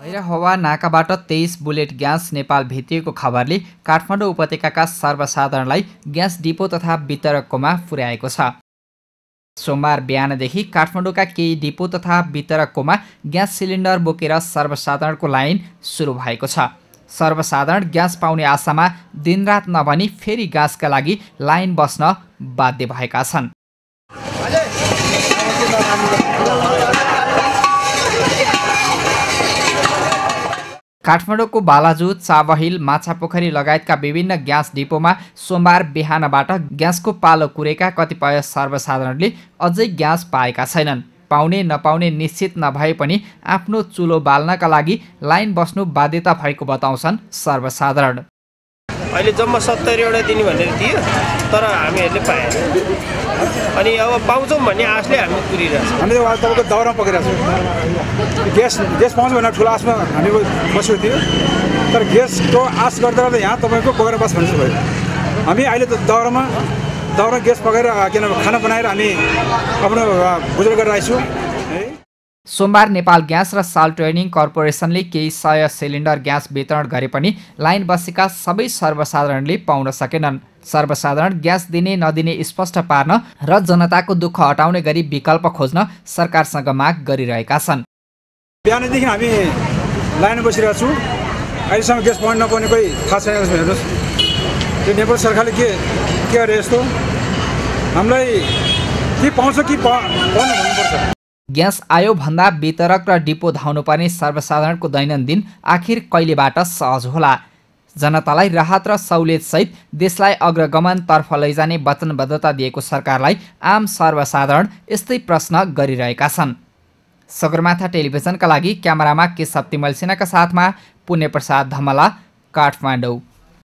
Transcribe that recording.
भैरहवा नाकाबाट तेइस bullet gas Nepal भित्रिएको खबरले काठमाडौँ उपत्यकाका सर्वसाधारणलाई ग्यास डिपो तथा वितरककोमा पुर्याएको छ। सोमबार बिहानदेखि काठमाडौँका केही डिपो तथा वितरककोमा ग्यास सिलिन्डर बोकेर सर्वसाधारणको लाइन सुरु भएको छ। सर्वसाधारण ग्यास पाउने आशामा दिनरात नभनी फेरि ग्यासका लागि लाइन बस्न बाध्य भएका छन्। काठमाडौँको बालाजु चाबहिल माछापोखरी लगायतका विभिन्न ग्यास डिपोमा सोमबार बिहानबाट ग्यासको पालो कुरेका कतिपय सर्वसाधारणले अझै ग्यास पाएका छैनन्। पाउने नपाउने निश्चित नभए पनि आफ्नो चुलो बाल्नका लागि लाइन बस्नु बाध्यता भएको बताउँछन् सर्वसाधारण। अहिले जम्मा सत्तरीवटा दिने भनेर दियो तर हामीहरूले पाएन। अनि अब पाउँछौँ भन्ने आशले हामी कुरिरहेको छौँ हामी त तपाईँको दाउरा पकिरहेको छौँ। ग्यास ग्यास पाउँछ भनेर ठुलो आसमा हामी बसेको थियो। तर ग्यासको आश गर्दा गर्दा यहाँ तपाईँको पकेर बस भन्छु भयो। हामी अहिले त दाउरामा दाउरा ग्यास पकाएर के खाना बनाएर हामी आफ्नो गुजर गरिरहेको छौँ है सोमबार नेपाल ग्यास र साल ट्रेनिङ कर्पोरेसनले केही सय सिलिन्डर ग्यास वितरण गरे पनि लाइन बसेका सबै सर्वसाधारणले पाउन सकेनन्। सर्वसाधारण ग्यास दिने नदिने स्पष्ट पार्न र जनताको दुःख हटाउने गरी विकल्प खोज्न सरकारसँग माग गरिरहेका छन्। बिहानदेखि हामी लाइन बसिरहेको छौँ। अहिलेसम्म ग्यास पाउनु नपाउने कोही थाहा छैन हेर्नुहोस्। यो नेपाल सरकारले के के अरे यस्तो? हामीलाई के पाउँछ कि पाउनु भन्नुपर्छ। ग्यास आयो भन्दा वितरक र डिपो धाउनुपर्ने सर्वसाधारणको दैनन्दिन आखिर कहिलेबाट सहज होला? जनतालाई राहत र सहुलियतसहित देशलाई अग्रगमनतर्फ लैजाने वचनबद्धता दिएको सरकारलाई आम सर्वसाधारण यस्तै प्रश्न गरिरहेका छन्। सगरमाथा टेलिभिजनका लागि क्यामेरामा के शक्ति मल्सिनाका साथमा पुण्यप्रसाद धमला काठमाडौँ।